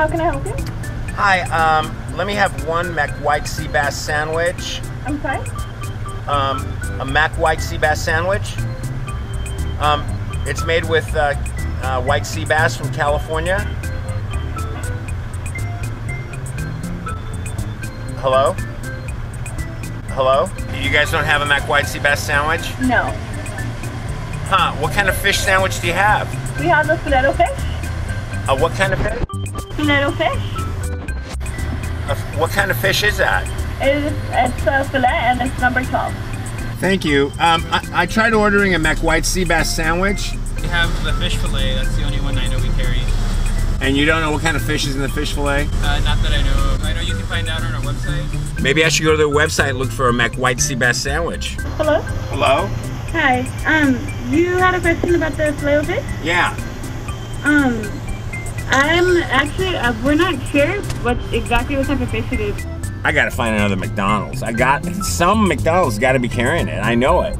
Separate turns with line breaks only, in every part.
How can I help you?
Hi, um, let me have one Mac White Sea Bass sandwich.
I'm sorry?
Um, a Mac White Sea Bass sandwich. Um, it's made with uh, uh, white sea bass from California. Hello? Hello? You guys don't have a Mac White Sea Bass sandwich?
No.
Huh, what kind of fish sandwich do you have?
We have the filet fish.
Uh, what kind of fish?
Filet fish.
Uh, what kind of fish is that?
It is, it's a filet and it's number 12.
Thank you. Um, I, I tried ordering a Mac White Sea Bass sandwich,
We have the fish fillet. That's the only one I know we carry.
and you don't know what kind of fish is in the fish fillet?
Uh, not that I know of. I know you can find out on our website.
Maybe I should go to their website and look for a Mac White Sea Bass sandwich.
Hello?
Hello?
Hi. Um, you had a question about the filet fish?
Yeah.
Um, I'm actually, uh, we're not sure what exactly what type of fish it is.
I gotta find another McDonald's. I got some McDonald's got to be carrying it. I know it.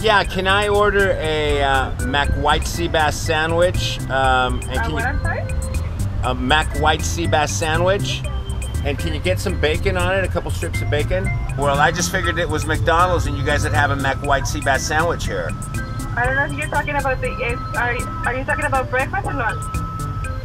Yeah, can I order a uh, Mac White Sea Bass sandwich? Um, and can you,
I'm sorry?
a Mac White Sea Bass sandwich. And can you get some bacon on it? A couple strips of bacon? Well, I just figured it was McDonald's and you guys would have a Mac White Sea Bass sandwich here.
I don't know if you're talking about the, is, are, are you talking about breakfast or lunch?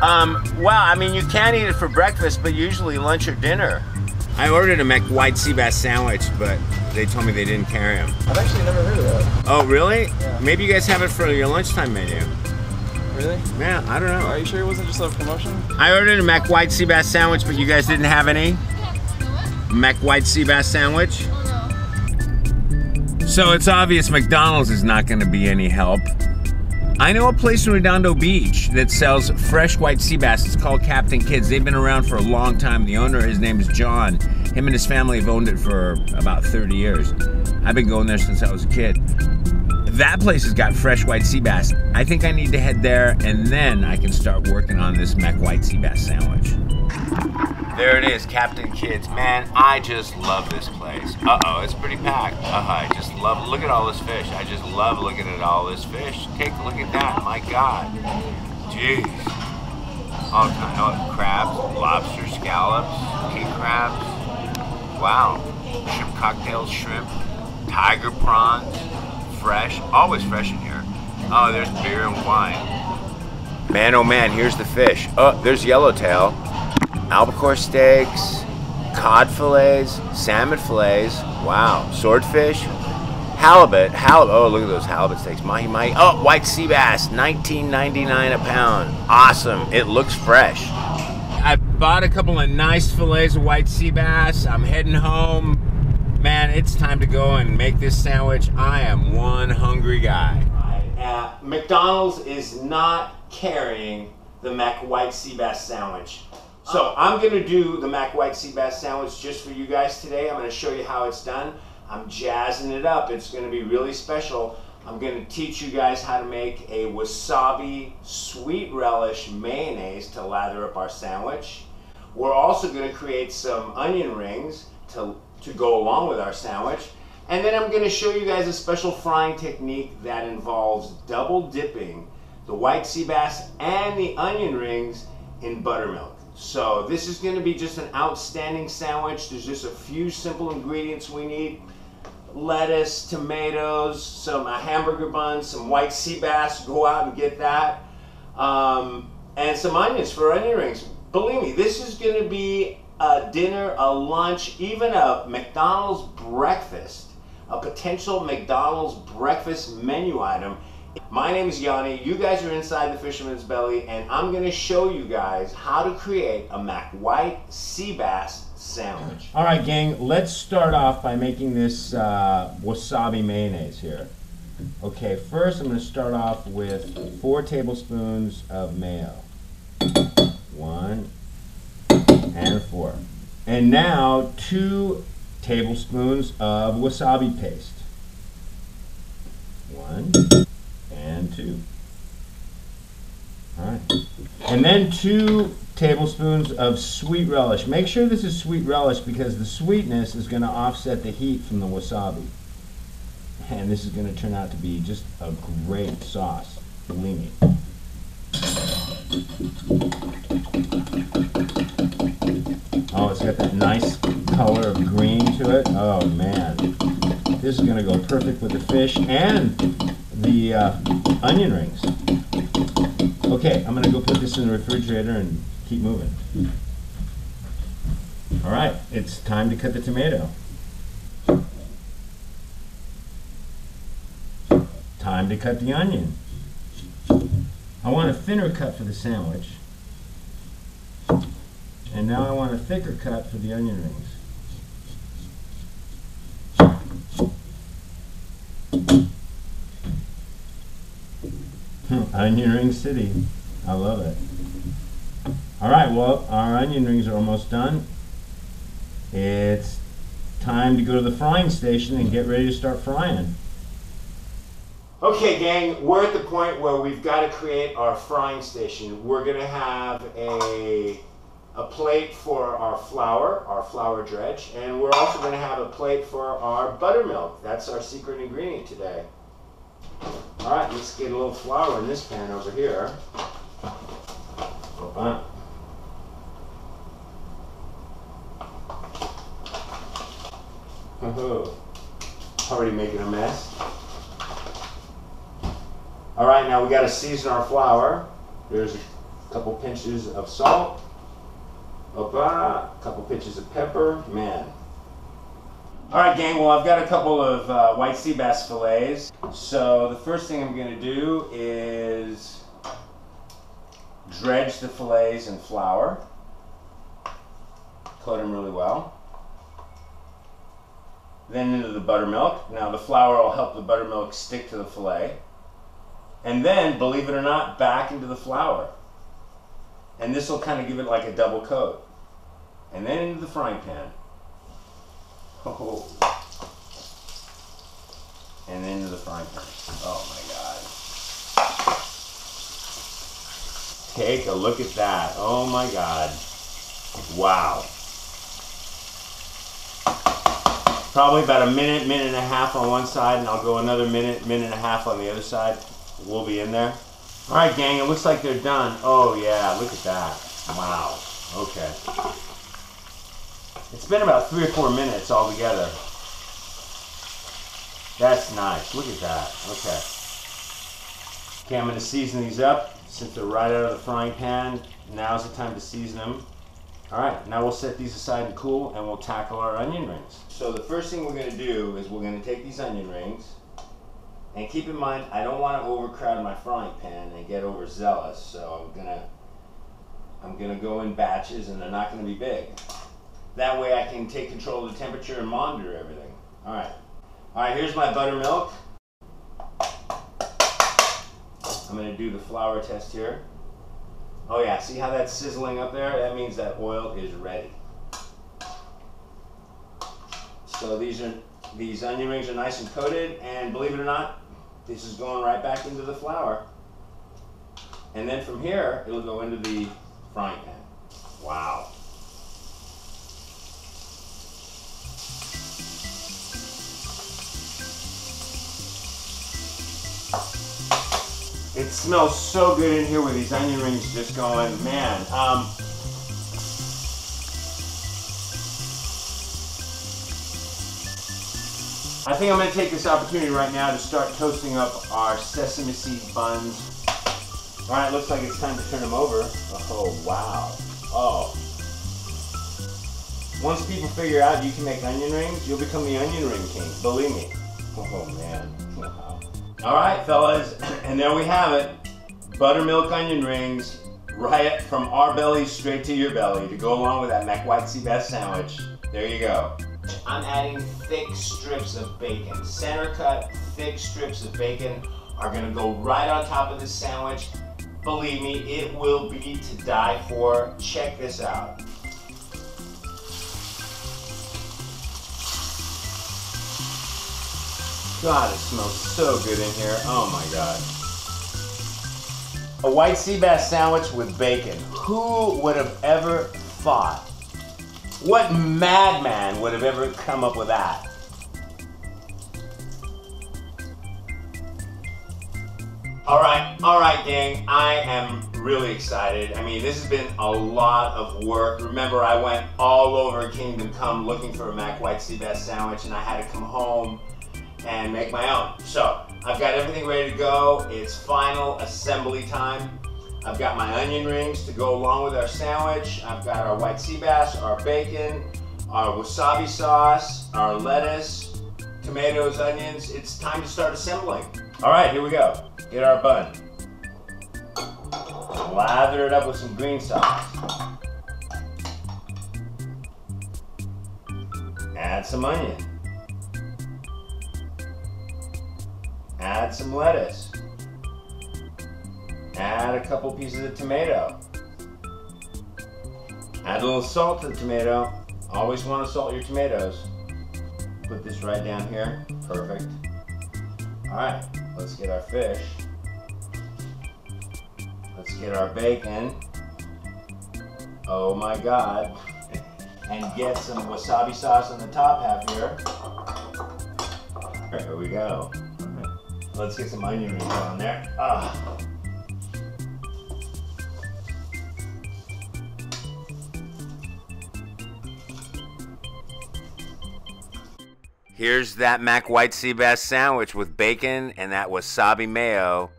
Um, well, I mean, you can eat it for breakfast, but usually lunch or dinner. I ordered a Mac White Sea Bass sandwich, but they told me they didn't carry them.
I've actually never heard of that.
Oh, really?
Yeah.
Maybe you guys have it for your lunchtime menu.
Really?
Yeah, I don't know.
Are you sure it wasn't just a promotion?
I ordered a Mac White Sea Bass sandwich, but you guys didn't have any? Mac White Sea Bass sandwich? Oh, so it's obvious McDonald's is not going to be any help. I know a place in Redondo Beach that sells fresh white sea bass. It's called Captain Kidd's. They've been around for a long time. The owner, his name is John. Him and his family have owned it for about 30 years. I've been going there since I was a kid. That place has got fresh white sea bass. I think I need to head there and then I can start working on this Mac White Sea Bass sandwich. There it is, Captain Kidd's. Man, I just love this place. Uh oh, it's pretty packed. Uh huh. I just love. Look at all this fish. I just love looking at all this fish. Take a look at that. My God. Jeez. All kind of crabs, lobster, scallops, king crabs. Wow. Shrimp cocktails, shrimp, tiger prawns, fresh. Always fresh in here. Oh, there's beer and wine. Man, oh man, here's the fish. Oh, there's yellowtail albacore steaks, cod fillets, salmon fillets. Wow, swordfish, halibut. Halibut. Oh, look at those halibut steaks. Mahi mahi. Oh, white sea bass, 19.99 a pound. Awesome. It looks fresh. I bought a couple of nice fillets of white sea bass. I'm heading home. Man, it's time to go and make this sandwich. I am one hungry guy. Uh, McDonald's is not carrying the Mac White Sea Bass sandwich. So I'm gonna do the Mac White Sea Bass sandwich just for you guys today. I'm gonna show you how it's done. I'm jazzing it up. It's gonna be really special. I'm gonna teach you guys how to make a wasabi sweet relish mayonnaise to lather up our sandwich. We're also gonna create some onion rings to, to go along with our sandwich. And then I'm gonna show you guys a special frying technique that involves double dipping the white sea bass and the onion rings in buttermilk. So this is going to be just an outstanding sandwich. There's just a few simple ingredients we need. Lettuce, tomatoes, some hamburger bun, some white sea bass. Go out and get that. Um, and some onions for onion rings. Believe me, this is going to be a dinner, a lunch, even a McDonald's breakfast. A potential McDonald's breakfast menu item. My name is Yanni. You guys are inside the Fisherman's Belly, and I'm going to show you guys how to create a Mac White sea bass sandwich. All right, gang. Let's start off by making this uh, wasabi mayonnaise here. Okay, first I'm to start off with four tablespoons of mayo. One and four. And now two tablespoons of wasabi paste. One and two. All right. And then two tablespoons of sweet relish. Make sure this is sweet relish because the sweetness is going to offset the heat from the wasabi. And this is gonna turn out to be just a great sauce, believe me. Oh, it's got that nice color of green to it. Oh man, this is gonna go perfect with the fish and the uh, onion rings. Okay, I'm gonna go put this in the refrigerator and keep moving. All right, it's time to cut the tomato. Time to cut the onion. I want a thinner cut for the sandwich. And now I want a thicker cut for the onion rings. Hmm, onion ring city. I love it. All right, well, our onion rings are almost done. It's time to go to the frying station and get ready to start frying. Okay, gang, we're at the point where we've got to create our frying station. We're going to have a, a plate for our flour, our flour dredge, and we're also going to have a plate for our buttermilk. That's our secret ingredient today. All right, let's get a little flour in this pan over here. Open. Oh, already making a mess. All right, now we got to season our flour. There's a couple pinches of salt. A couple pinches of pepper. Man. All right, gang. Well, I've got a couple of uh, white sea bass fillets. So the first thing I'm going to do is dredge the fillets in flour. Coat them really well. Then into the buttermilk. Now the flour will help the buttermilk stick to the fillet. And then, believe it or not, back into the flour. And this will kind of give it like a double coat. And then into the frying pan. Oh. And then into the frying pan. Oh my God. Take a look at that. Oh my God. Wow. Probably about a minute, minute and a half on one side, and I'll go another minute, minute and a half on the other side. We'll be in there. All right, gang, it looks like they're done. Oh yeah, look at that. Wow, okay. It's been about three or four minutes altogether. That's nice, look at that, okay. Okay, I'm gonna season these up. Since they're right out of the frying pan, now's the time to season them. All right, now we'll set these aside and cool and we'll tackle our onion rings. So the first thing we're gonna do is we're gonna take these onion rings and keep in mind, I don't want to overcrowd my frying pan and get overzealous, so I'm gonna I'm gonna go in batches and they're not gonna be big. That way I can take control of the temperature and monitor everything. All right. All right, here's my buttermilk. I'm gonna do the flour test here. Oh yeah, see how that's sizzling up there? That means that oil is ready. So these are these onion rings are nice and coated, and believe it or not, this is going right back into the flour. And then from here, it'll go into the frying pan. Wow. It smells so good in here with these onion rings just going, man. Um, I think I'm to take this opportunity right now to start toasting up our sesame seed buns. All right, looks like it's time to turn them over. Oh, wow. Oh. Once people figure out you can make onion rings, you'll become the onion ring king. Believe me. Oh, man. Wow. All right, fellas, and there we have it. Buttermilk onion rings, right from our belly straight to your belly to go along with that Mac White Sea Bass sandwich. There you go. I'm adding thick strips of bacon. Center cut, thick strips of bacon are gonna go right on top of this sandwich. Believe me, it will be to die for. Check this out. God, it smells so good in here. Oh my God. A white sea bass sandwich with bacon. Who would have ever thought? What madman would have ever come up with that? All right, all right, gang. I am really excited. I mean, this has been a lot of work. Remember, I went all over Kingdom Come looking for a Mac White Sea Bass sandwich, and I had to come home and make my own. So I've got everything ready to go. It's final assembly time. I've got my onion rings to go along with our sandwich. I've got our white sea bass, our bacon, our wasabi sauce, our lettuce, tomatoes, onions. It's time to start assembling. All right, here we go. Get our bun. Lather it up with some green sauce. Add some onion. Add some lettuce. Add a couple pieces of tomato. Add a little salt to the tomato. Always want to salt your tomatoes. Put this right down here. Perfect. All right, let's get our fish. Let's get our bacon. Oh my God. And get some wasabi sauce on the top half here. Here we go. Let's get some onion rings on there. Ah. Here's that Mac White Sea Bass sandwich with bacon and that wasabi mayo,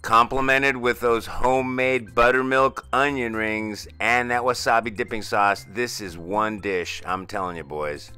complemented with those homemade buttermilk onion rings and that wasabi dipping sauce. This is one dish, I'm telling you, boys.